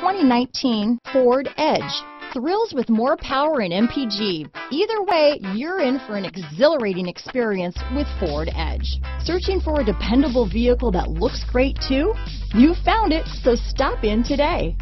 2019 Ford Edge. Thrills with more power and MPG. Either way, you're in for an exhilarating experience with Ford Edge. Searching for a dependable vehicle that looks great too? You found it, so stop in today.